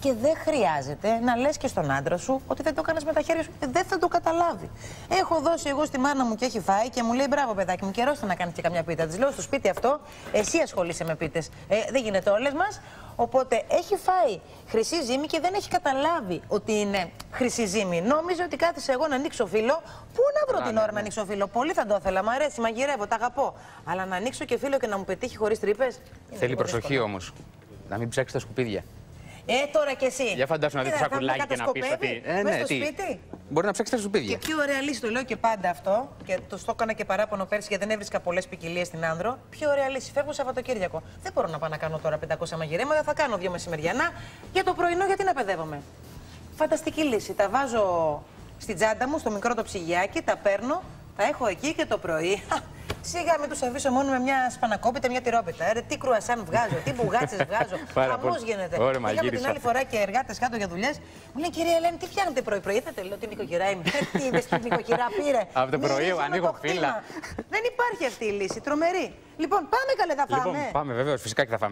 Και δεν χρειάζεται να λες και στον άντρα σου ότι δεν το έκανες με τα χέρια σου. Δεν θα το καταλάβει. Έχω δώσει εγώ στη μάνα μου και έχει φάει και μου λέει μπράβο, παιδάκι μου, καιρός να κάνεις και καμιά πίτα. Της λέω στο σπίτι αυτό, εσύ ασχολείσαι με πίτες. Ε, δεν γίνεται όλες μας. Οπότε έχει φάει χρυσή ζύμη και δεν έχει καταλάβει ότι είναι χρυσή ζύμη. Νόμιζε ότι κάθισε εγώ να ανοίξω φίλο. Πού να βρω την ώρα να ανοίξω φίλο; Πολύ θα το ήθελα. Μ' αρέσει, μαγειρεύω, τα αγαπώ. Αλλά να ανοίξω και φίλο και να μου πετύχει χωρίς τρύπες. Θέλει προσοχή όμως. Να μην ψάξει τα σκουπίδια. Ε, τώρα κι εσύ. Για φαντάσου να δεις το Κοίτα, θα σακουλάκι με και να πεις κατασκοπεύει ότι. Ε, μες ναι, στο τι. σπίτι. Μπορεί να ψάξεις τα Και σκουπίδια. πιο ωραία λύση, το λέω και πάντα αυτό, και το στο έκανα και παράπονο πέρσι γιατί δεν έβρισκα πολλές ποικιλίες στην άνδρο. Πιο ωραία λύση. Φεύγω Σαββατοκύριακο. Δεν μπορώ να πάω να κάνω τώρα 500 μαγειρέματα, θα κάνω δύο μεσημεριανά. Για το πρωινό, γιατί να παιδεύομαι. Φανταστική λύση. Τα βάζω στην τσάντα μου, στο μικρό το ψυγιάκι, τα παίρνω, τα έχω εκεί και το πρωί. Σιγά μην τους αφήσω μόνο με μια σπανακόπιτα, μια τυρόπιτα. Ε, Ρε, τι κρουασάν βγάζω, τι μπουγάτσες βγάζω. Πάρα Χαμός πολύ. γίνεται. Ωραία, Πήγαμε την μαγείρισα. άλλη φορά και εργάτες κάτω για δουλειές. Μου λέει κυρία Ελένη, τι φτιάχνετε πρωί-πρωί; Ήρθατε, λέω, την νοικοκυρά είμαι. Ε, τι είπες, την νοικοκυρά πήρε; Από το πρωί Μυρίζουμε ανοίγω το χτήμα. φύλλα. Δεν υπάρχει αυτή η λύση. Τρομερή. Λοιπόν, πάμε καλέ, θα Λοιπόν, φάμε. πάμε βεβαίως, φυσικά και θα φάμε.